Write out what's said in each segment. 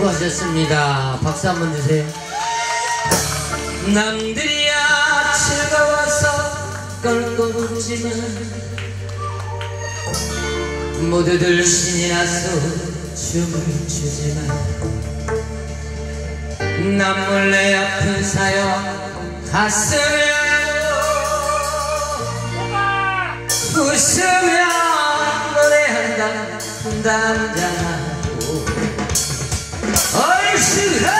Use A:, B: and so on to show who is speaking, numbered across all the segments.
A: 수고하셨습니다. 박수 한번 주세요. 남들이야 즐거워서 껄껄 웃지만 모두들 신이 나서 춤을 추지만 난 몰래 아픈 사연 가슴에 웃으며 노래한다 담장하 Christian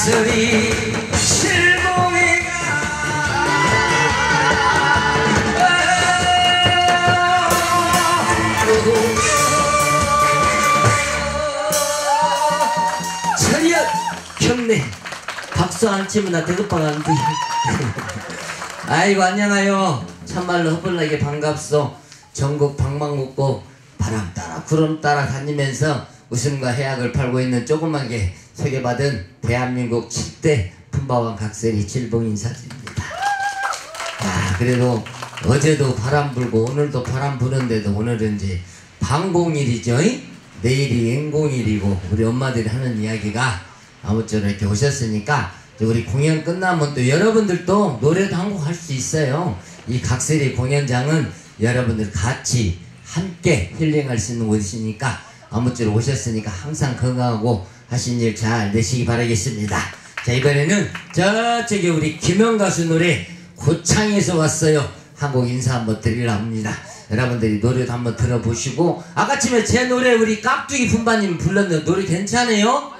A: 얼씨가. 치면 나 대급방 가는데 아이고 안녕하요 참말로 허벌나게 반갑소. 전국 방망먹고 바람 따라 구름 따라 다니면서 웃음과 해악을 팔고 있는 조그맣게 소개받은 대한민국 7대 품바왕 각설이 칠봉 인사드립니다. 아 그래도 어제도 바람 불고 오늘도 바람 부는데도 오늘은 이제 방공일이죠. 내일이 인공일이고 우리 엄마들이 하는 이야기가 아무쪼록 이렇게 오셨으니까 우리 공연 끝나면 또 여러분들도 노래도 한 곡 할 수 있어요. 이 각설이 공연장은 여러분들 같이 함께 힐링할 수 있는 곳이니까 아무쪼록 오셨으니까 항상 건강하고 하신 일잘 내시기 바라겠습니다. 자 이번에는 저쪽에 우리 김영 가수 노래 고창에서 왔어요. 한곡 인사 한번 드리려 합니다. 여러분들이 노래도 한번 들어보시고 아까쯤에 제 노래 우리 깍두기 품바님 불렀는데 노래 괜찮아요?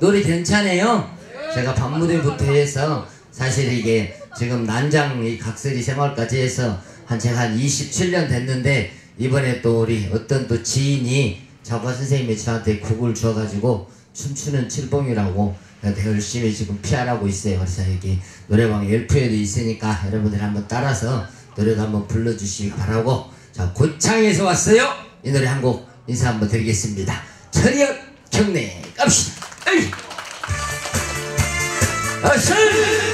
A: 노래 괜찮아요? 제가 밤무대부터 해서 사실 이게 지금 난장 이 각설이 생활까지 해서 한 제가 한 27년 됐는데 이번에 또 우리 어떤 또 지인이 작가 선생님이 저한테 곡을 줘가지고 춤추는 칠봉이라고 열심히 지금 피하라고 있어요. 그래서 여기 노래방 열프에도 있으니까 여러분들 한번 따라서 노래도 한번 불러주시기 바라고 자 고창에서 왔어요. 이 노래 한 곡 인사 한번 드리겠습니다. 철이역 경례 갑시다. 에이. 어슬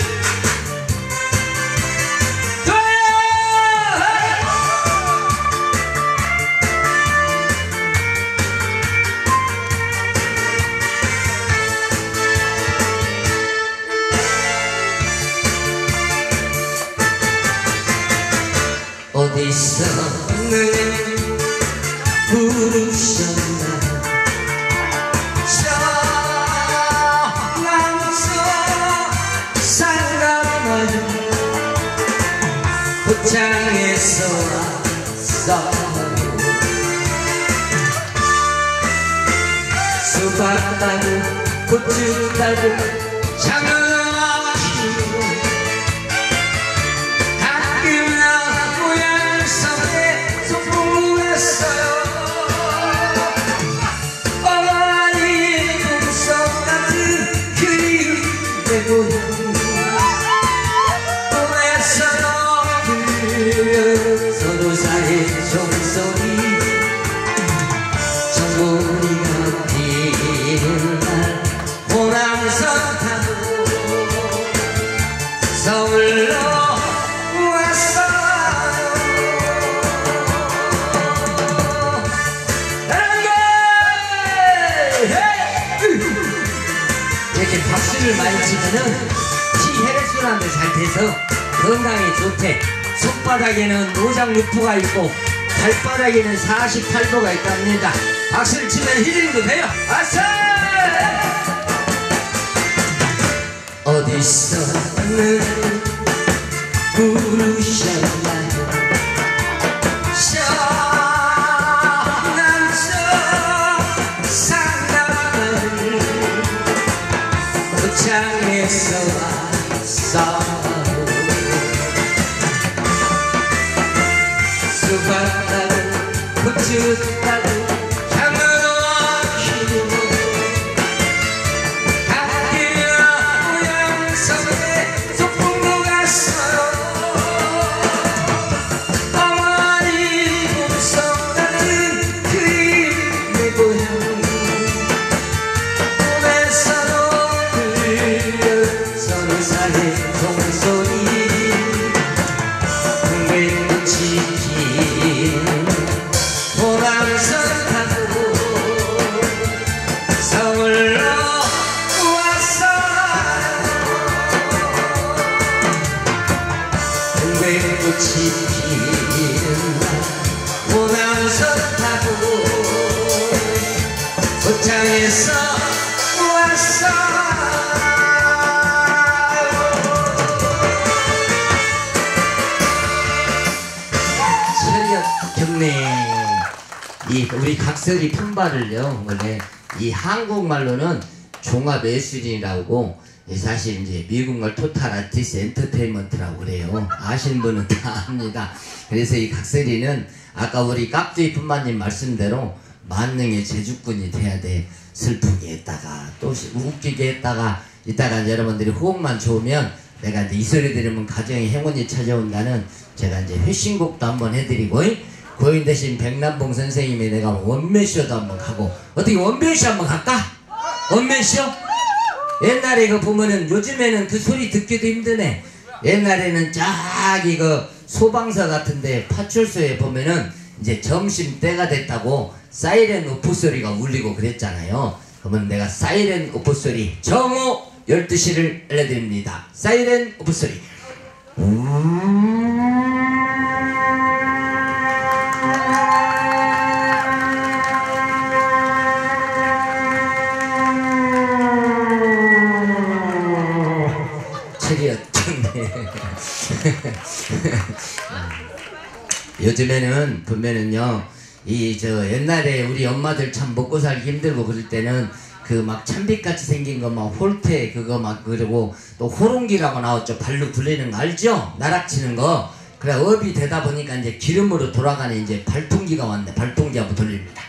A: 어디서 늘 부르셨나 저 남서 상담하는 고창에서 왔어요 수박 따고 고추 따고 많이 치면은 피 혈액순환도 잘 돼서 건강에 좋대. 손바닥에는 노장 루프가 있고 발바닥에는 48도가 있답니다. 박수를 치면 힐링도 돼요. 아싸 어디서 는 부르셨나 따 각설이 품바를요 원래 이 한국말로는 종합 예술인이라고 이 사실 이제 미국말 토탈 아티스 엔터테인먼트라고 그래요. 아시는 분은 다 압니다. 그래서 이 각설이는 아까 우리 깍두기 품바님 말씀대로 만능의 제주꾼이 돼야 돼. 슬프게 했다가 또 웃기게 했다가 이따가 여러분들이 호흡만 좋으면 내가 이제 이 소리 들으면 가정에 행운이 찾아온다는 제가 이제 회신곡도 한번 해드리고 고인 대신 백남봉 선생님이 내가 원맨쇼도 한번 가고. 어떻게 원맨쇼 한번 갈까? 원맨쇼? 옛날에 그 보면은 요즘에는 그 소리 듣기도 힘드네. 옛날에는 쫙 이거 소방서 같은데 파출소에 보면은 이제 점심 때가 됐다고 사이렌 우프 소리가 울리고 그랬잖아요. 그러면 내가 사이렌 우프 소리 정오 12시를 알려드립니다. 사이렌 우프 소리. 체 요즘에는 보면은요 이 저 옛날에 우리 엄마들 참 먹고 살기 힘들고 그럴 때는 그 막 참빗같이 생긴 거 막 홀태 그거 막 그리고 또 호롱기라고 나왔죠. 발로 굴리는 거 알죠? 나락치는 거. 그래 업이 되다 보니까 이제 기름으로 돌아가는 이제 발풍기가 왔네. 발풍기 한번 돌립니다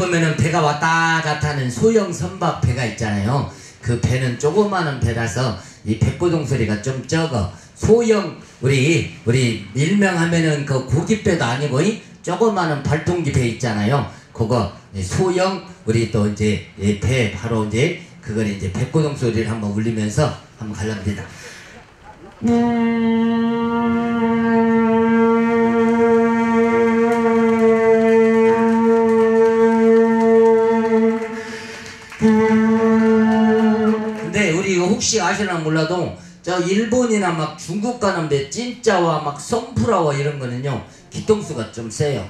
A: 보면은 배가 왔다 갔다 하는 소형 선박 배가 있잖아요. 그 배는 조그마한 배라서 이 백고동 소리가 좀 적어. 소형 우리 우리 일명하면은 그 고깃배도 아니고 이 조그마한 발동기 배 있잖아요. 그거 이 소형 우리 또 이제 이배 바로 이제 그걸 이제 백고동 소리를 한번 울리면서 한번 갈랍니다. 혹시 아시나 몰라도 저 일본이나 막 중국 가는 배 찐짜와 막 성프라와 이런 거는요 기동수가 좀 세요.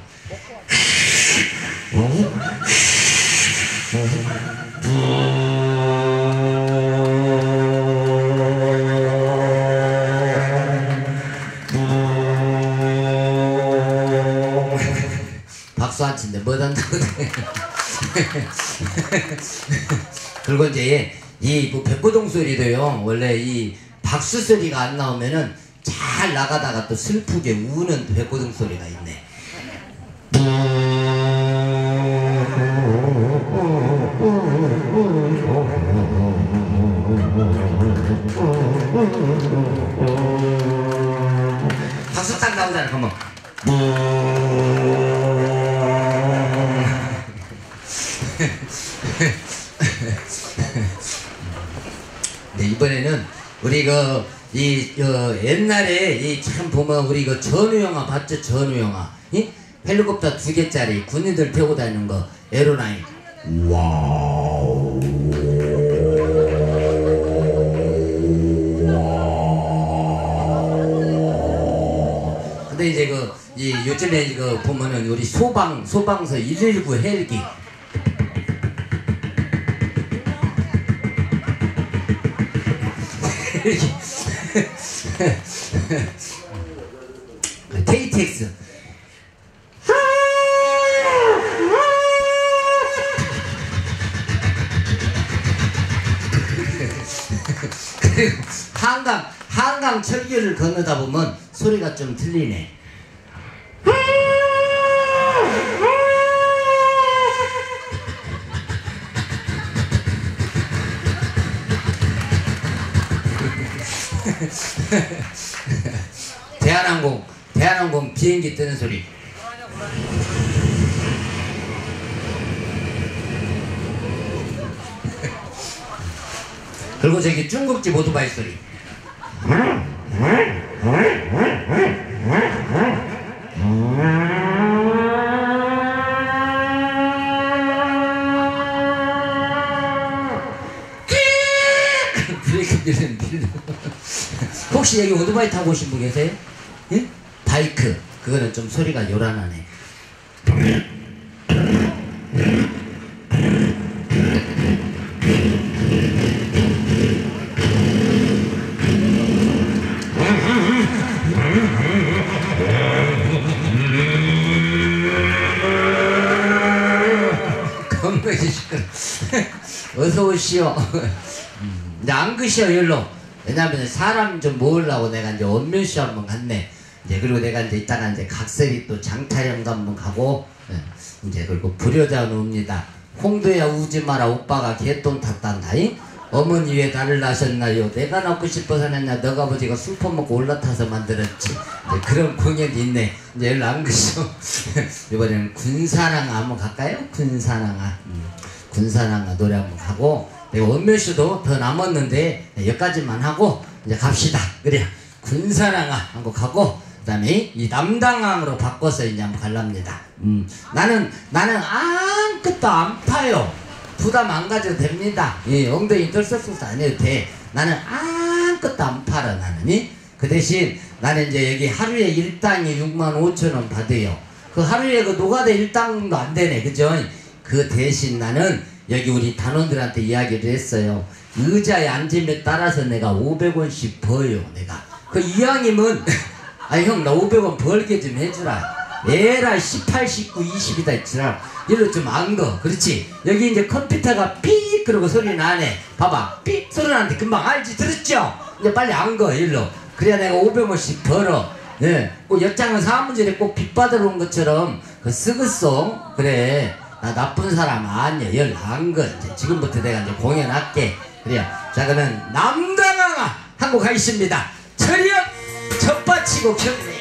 A: 박수 안 친데 뭐 한다고 그리고 이제 이뭐 백고동 소리도요 원래 이 박수 소리가 안 나오면은 잘 나가다가 또 슬프게 우는 백고동 소리가 있네. 박수 딱 나오잖아. 그러면 우리 그, 이, 어, 옛날에 이 참 보면 우리 그 전후 영화 봤죠? 전후 영화. 이? 헬리콥터 두 개짜리 군인들 태우고 다니는 거, 에로나인. 근데 이제 그, 이 요즘에 그 보면은 우리 소방, 소방서 119 헬기. KTX. 한강 한강 철교를 건너다 보면 소리가 좀 틀리네. 대한항공 대한항공 비행기 뜨는 소리. 그리고 저기 중국집 오토바이 소리. 혹시 여기 오토바이 타고 오신 분 계세요? 예? 바이크 그거는 좀 소리가 요란하네. 어서 오시오. 음, 이제 안 그시오 열로. 왜냐면 사람 좀 모으려고 내가 이제 원면쇼 한번 갔네. 이제 그리고 내가 이제 이따가 이제 각설이 또 장타령도 한번 가고 예, 이제 그리고 불효자 옵니다. 홍도야 우지 마라 오빠가 개똥 탔단다잉. 어머니 왜 나를 낳으셨나요? 내가 낳고 싶어서 했냐? 너가 아버지가 술 퍼먹고 올라타서 만들었지. 그런 공연이 있네. 이제 그시오. 이번에는 군사랑아 한번 갈까요? 군사랑아. 음, 군사랑아 노래 한번 가고 내가 원묘쇼도 더 남았는데 네, 여기까지만 하고 이제 갑시다. 그래 군사랑아 한곡 가고 그 다음에 이 남당항으로 바꿔서 이제 한번 갈랍니다. 음, 나는 나는 아무것도 안 파요. 부담 안 가져도 됩니다. 예, 엉덩이 덜썩덜썩 안 해도 돼. 나는 아무것도 안 팔아 나는. 이? 그 대신 나는 이제 여기 하루에 일당이 6만 5천 원 받아요. 그 하루에 그 노가다 일당도 안 되네. 그죠? 그 대신 나는 여기 우리 단원들한테 이야기를 했어요. 의자에 앉음에 따라서 내가 500원씩 버요. 내가. 그 이왕이면 아형 나 500원 벌게 좀 해주라. 에라 18, 19, 20이다 있지라 일로 좀 안 거. 그렇지. 여기 이제 컴퓨터가 삐 그러고 소리 나네. 봐봐. 삐 소리 나는데 금방 알지 들었죠? 이제 빨리 안 거. 일로. 그래야 내가 500원씩 벌어. 예. 꼭 엿장은 사문절에 꼭빚 받으러 온 것처럼 그 쓰겠어. 그래. 나 나쁜 사람 아니야. 열한 거. 이제 지금부터 내가 이제 공연할게. 그래요. 자, 그러면 남당항아 한곡 하겠습니다. 철이형 첫 바치고 경례.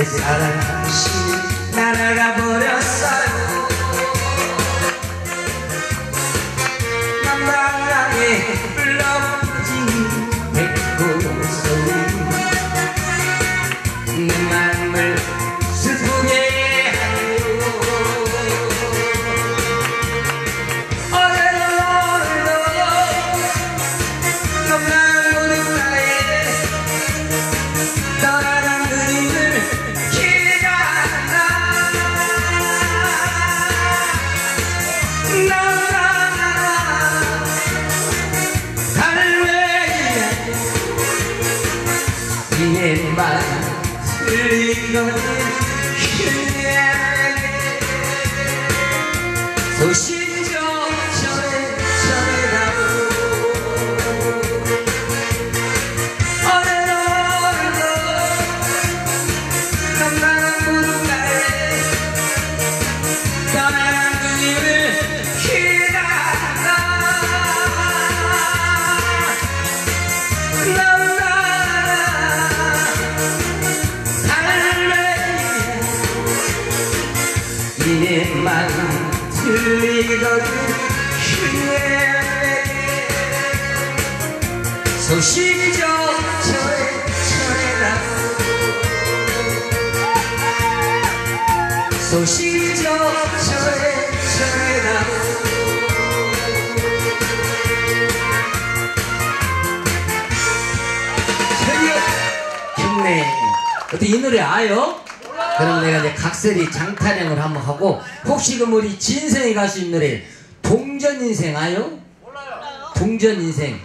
A: 내 사랑 없이 날아가 버렸어 틀 어떻게 이 노래 아요? 그럼 내가 이제 각설이 장타령을 한번 하고 혹시 그 우리 진생이 갈수 있는 노래 동전 인생 아요? 동전 인생.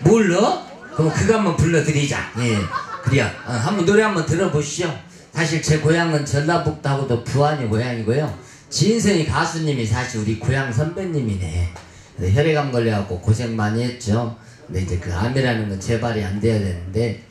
A: 몰라? 그럼 그거 한번 불러드리자. 예. 그래요. 어, 한번 노래 한번 들어보시죠. 사실 제 고향은 전라북도하고도 부안이 고향이고요. 진생이 가수님이 사실 우리 고향 선배님이네. 혈액암 걸려갖고 고생 많이 했죠. 근데 이제 그 암이라는 건 재발이 안 돼야 되는데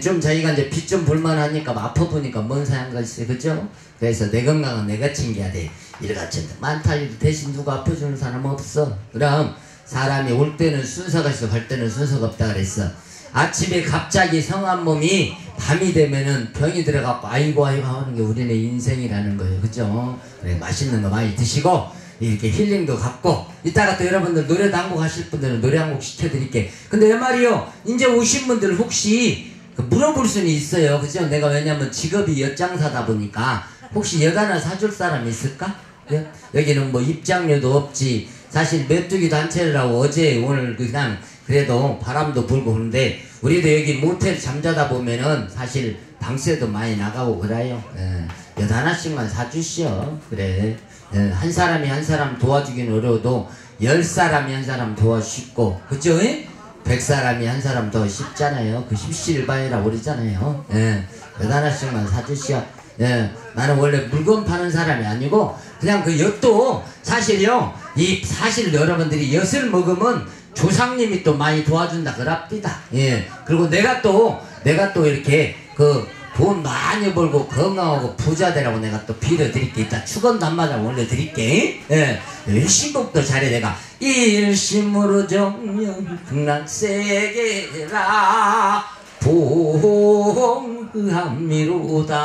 A: 좀 자기가 이제 빚 좀 볼만 하니까 아파 보니까 뭔 있어요. 그죠? 그래서 내 건강은 내가 챙겨야 돼. 이래가지고 많다 이래 대신 누가 아파주는 사람 없어. 그럼 사람이 올 때는 순서가 있어. 갈 때는 순서가 없다 그랬어. 아침에 갑자기 성한 몸이 밤이 되면은 병이 들어가고 아이고 아이고 하는 게 우리네 인생이라는 거예요. 그죠? 그래 맛있는 거 많이 드시고 이렇게 힐링도 갖고 이따가 또 여러분들 노래도 한곡 하실 분들은 노래 한 곡 시켜드릴게. 근데 내 말이요? 이제 오신 분들 혹시 그 물어볼 수는 있어요 그죠 내가 왜냐면 직업이 엿장사다 보니까 혹시 엿 하나 사줄 사람 있을까 예? 여기는 뭐 입장료도 없지 사실 메뚜기 단체라고 어제 오늘 그냥 그래도 바람도 불고 그런데 우리도 여기 모텔 잠자다 보면은 사실 방세도 많이 나가고 그래요. 예. 여 하나씩만 사주시오. 그래. 예. 한 사람이 한 사람 도와주긴 어려워도 열 사람이 한 사람 도와주고 그죠? 예? 백 사람이 한 사람 더 쉽잖아요. 그 십시일반이라고 그러잖아요. 예. 여 하나씩만 사주시오. 예. 나는 원래 물건 파는 사람이 아니고 그냥 그 엿도 사실요. 이 사실 여러분들이 엿을 먹으면 조상님이 또 많이 도와준다 그럽니다. 예. 그리고 내가 또 내가 또 이렇게 그 돈 많이 벌고 건강하고 부자 되라고 내가 또 빌어드릴게. 이따 축원도 한마디 올려드릴게. 예. 일신곡도 잘해 내가. 일심으로 정령 풍랑세계라. 봉합미로다.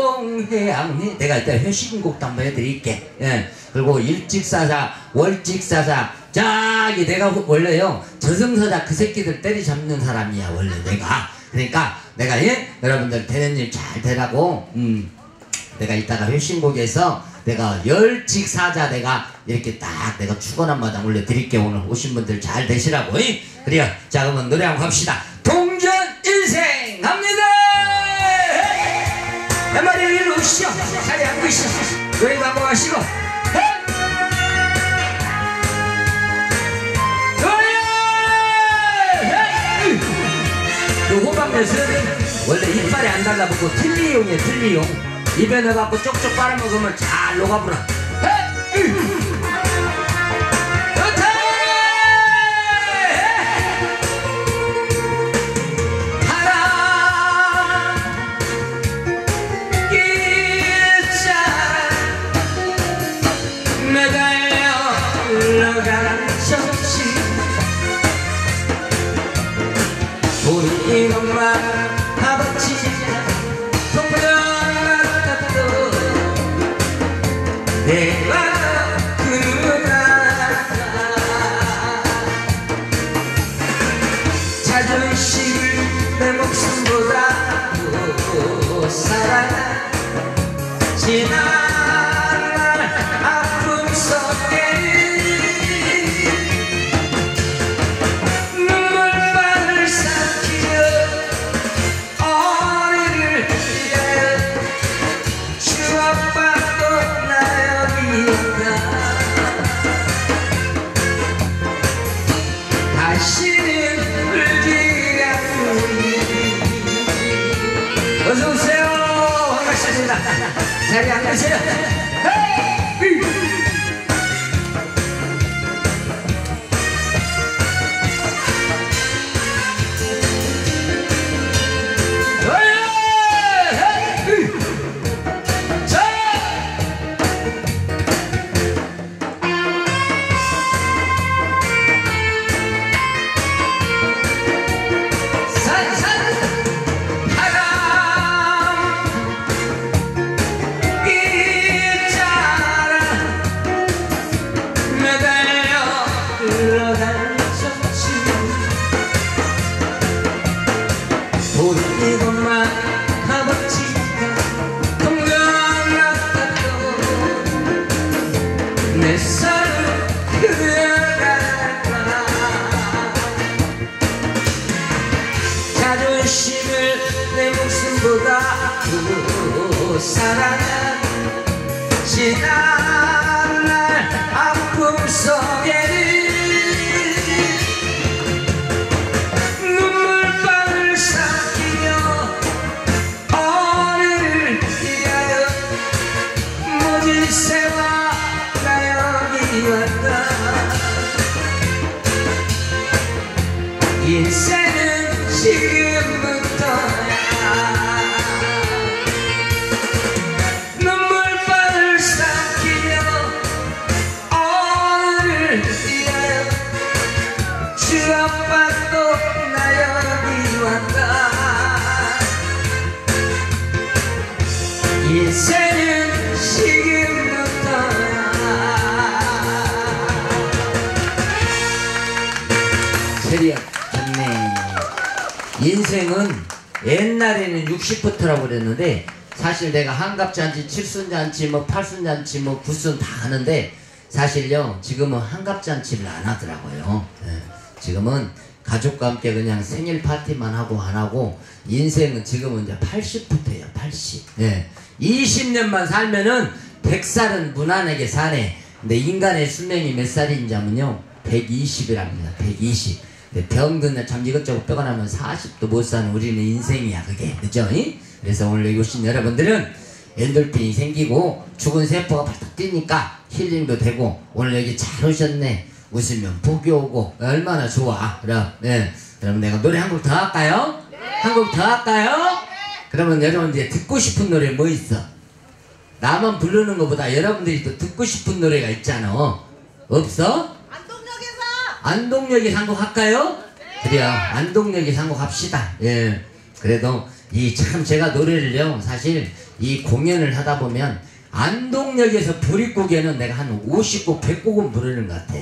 A: 봉해양미 내가 이따 회신곡도 한번 해드릴게. 예. 그리고 일직사사 월직사사. 저기 내가 원래요. 저승사자 그 새끼들 때리잡는 사람이야 원래 내가 그러니까 내가 예? 여러분들 되는 일 잘 되라고. 음. 내가 이따가 회신곡에서 내가 열직사자 내가 이렇게 딱 내가 축원 한 마당 올려드릴게 오늘 오신 분들 잘 되시라고. 예? 그래요. 자 그러면 노래 한번 갑시다. 동전 인생 갑니다. 한마디 일로 오시죠. 자리 앉으시죠 노래도 한번 하시고 그 호박엿은 원래 이빨에 안 달라붙고 틀리용이에요 틀리용. 입에 넣어갖고 쪽쪽 빨아먹으면 잘 녹아버려 내 목숨보다 더 사랑 지난 60부터라고 그랬는데 사실 내가 한갑잔치, 칠순잔치, 뭐 팔순잔치, 뭐 구순 다 하는데 사실요 지금은 한갑잔치를 안 하더라고요. 예, 지금은 가족과 함께 그냥 생일 파티만 하고 안 하고 인생은 지금은 이제 80부터예요. 80. 예. 20년만 살면은 100살은 무난하게 사네. 근데 인간의 수명이 몇 살인지면요 120이랍니다. 120. 병든 참 이것저것 빼고 나면 40도 못 사는 우리는 인생이야 그게 그죠? 그래서 오늘 여기 오신 여러분들은 엔돌핀이 생기고 죽은 세포가 바짝 뛰니까 힐링도 되고 오늘 여기 잘 오셨네 웃으면 복이 오고 얼마나 좋아 그럼 네 그럼 내가 노래 한 곡 더 할까요? 네. 한곡 더 할까요? 그러면 여러분 이제 듣고 싶은 노래 뭐 있어? 나만 부르는 것보다 여러분들이 또 듣고 싶은 노래가 있잖아 없어?
B: 안동역에
A: 상곡 할까요? 네. 그래요 안동역에 상곡 합시다. 예. 그래도 이 참 제가 노래를요 사실 이 공연을 하다 보면 안동역에서 부립곡에는 내가 한 50곡 100곡은 부르는 것 같아.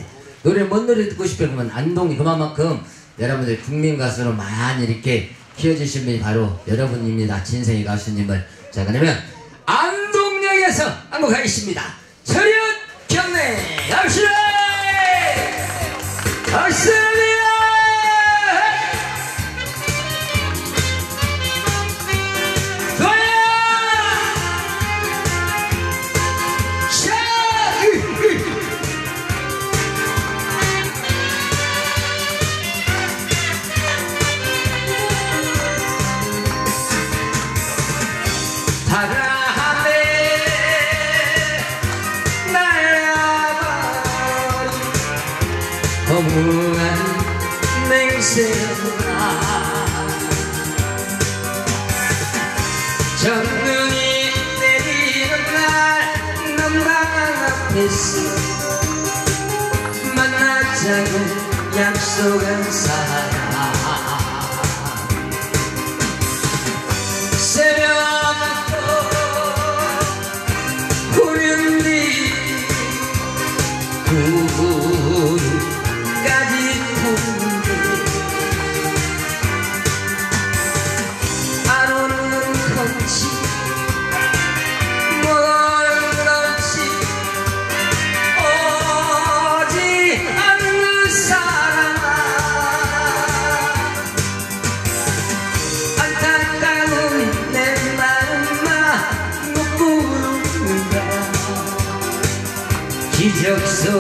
A: 노래 뭔 노래 듣고 싶어? 그러면 안동이 그만큼 여러분들 국민 가수로 많이 이렇게 키워주신 분이 바로 여러분입니다. 진생이 가수님을. 자 그러면 안동역에서 한곡 하겠습니다. 철현 경례! 갑시다 박수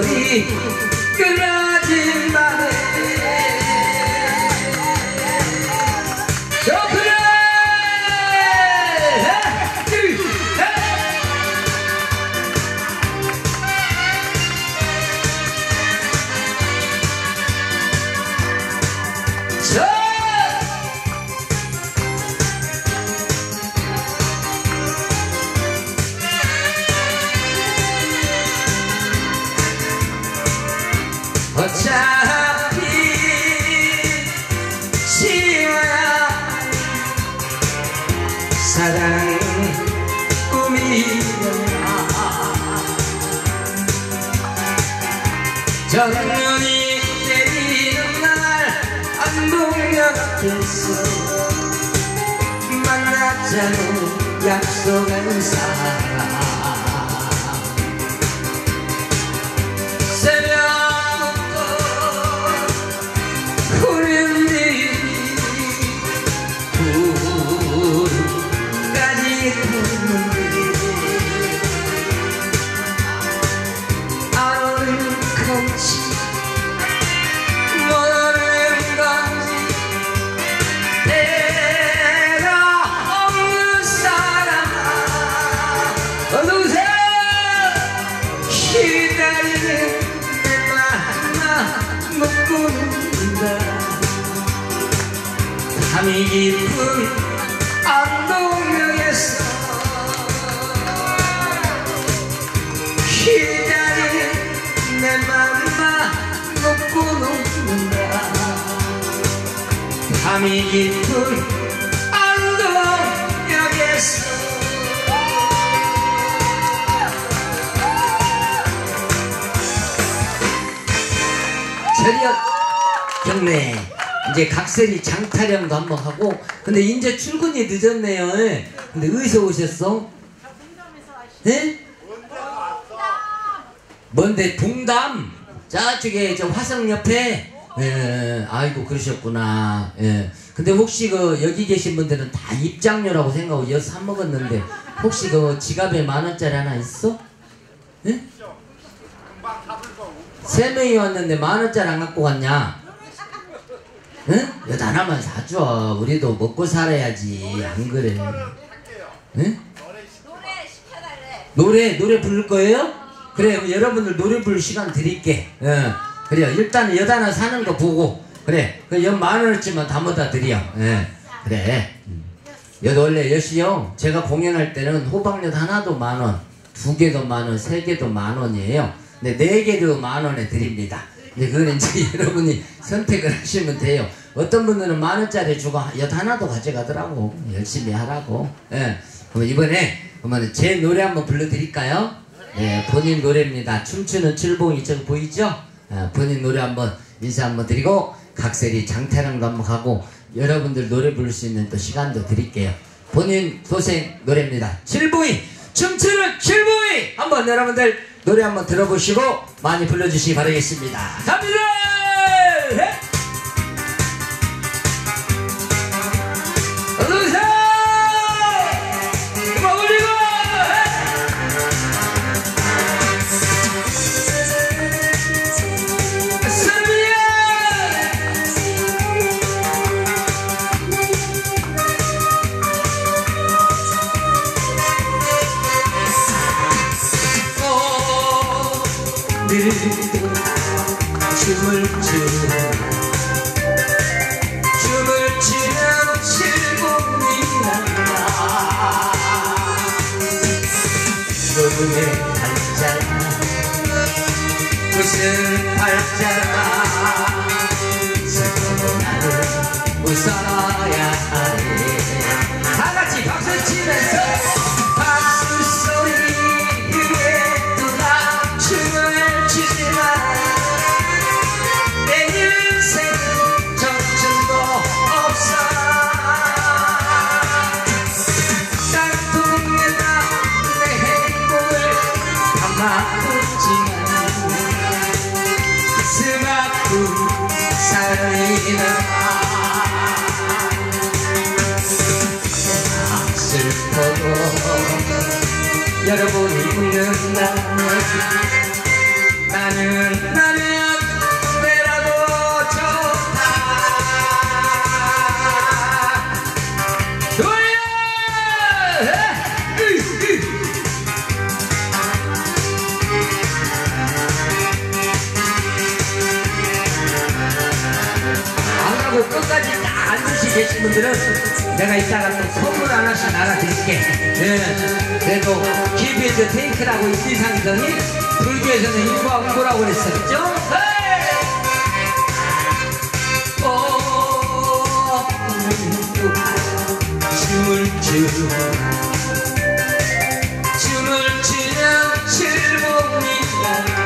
A: 기 inside 깊은 안동역에서 경례 이제 각설이 장타령도 한번 하고 근데 이제 출근이 늦었네요. 근데 어디서 오셨어? 네? 뭔데? 붕담? 저쪽에 저 화성 옆에? 예. 아이고 그러셨구나. 예 근데 혹시 그 여기 계신 분들은 다 입장료라고 생각하고 여기서 사 먹었는데 혹시 그 지갑에 만 원짜리 하나 있어? 예? 세 명이 왔는데 만 원짜리 안 갖고 갔냐? 응? 여기 하나만 사줘. 우리도 먹고 살아야지. 안 그래? 응?
B: 노래.
A: 노래 부를 거예요? 그래 여러분들 노래 부를 시간 드릴게. 예. 그래요. 일단은 여자 하나 사는 거 보고 그래. 그연만 원어치만 담아다 드려. 예. 그래. 음. 여기 원래 여시요. 제가 공연할 때는 호박엿 하나도 만 원, 두 개도 만 원, 세 개도 만 원이에요. 근데 네 개도 만 원에 드립니다. 근데 그건 이제 여러분이 선택을 하시면 돼요. 어떤 분들은 만 원짜리 주고 엿 하나도 가져가더라고. 열심히 하라고. 예. 그럼 이번에 그러면 제 노래 한번 불러드릴까요? 예, 본인 노래입니다. 춤추는 칠봉이 저기 보이죠? 예, 본인 노래 한번 인사 한번 드리고 각설이 장태랑도 한번 가고 여러분들 노래 부를 수 있는 또 시간도 드릴게요. 본인 소생 노래입니다. 칠봉이 춤추는 칠봉이 한번 여러분들 노래 한번 들어보시고 많이 불러주시기 바라겠습니다. 갑니다. 무슨 팔자라 슬퍼도 나는 웃어야 하네. 다같이 박수 치면서 딱 앉으시 계신 분들은 내가 이따가 또 선물 하나씩 나눠드릴게. 예. 그래도 기비에서 테이크라고 인디상성이 불교에서는 인과 홍보라고 그랬었죠? 춤을 추는 춤을 추는 칠봉이란다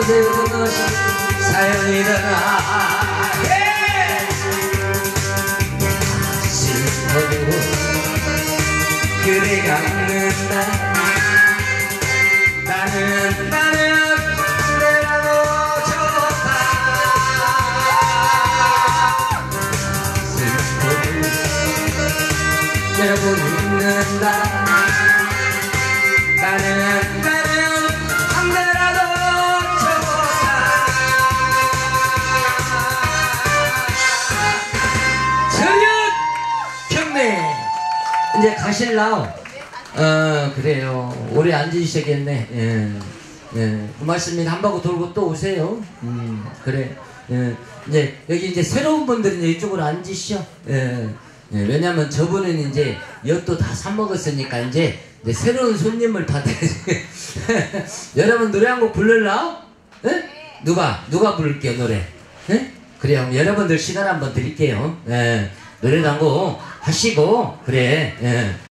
A: 건강하시고 사연이더라 예! 슬퍼도 그대가 웃는다 가실라오 어 그래요 오래 앉으시겠네 예. 예. 고맙습니다 한 바퀴 돌고 또 오세요 음 그래 예. 이제 여기 이제 새로운 분들은 이쪽으로 앉으시오. 예. 예. 왜냐면 저분은 이제 엿도 다 사 먹었으니까 이제, 이제 새로운 손님을 받아야지. 여러분 노래 한곡 부를라? 예? 누가 누가 부를게요 노래? 예? 그래요. 여러분들 시간 한번 드릴게요. 예. 노래도 한곡 하시고 그래. 예.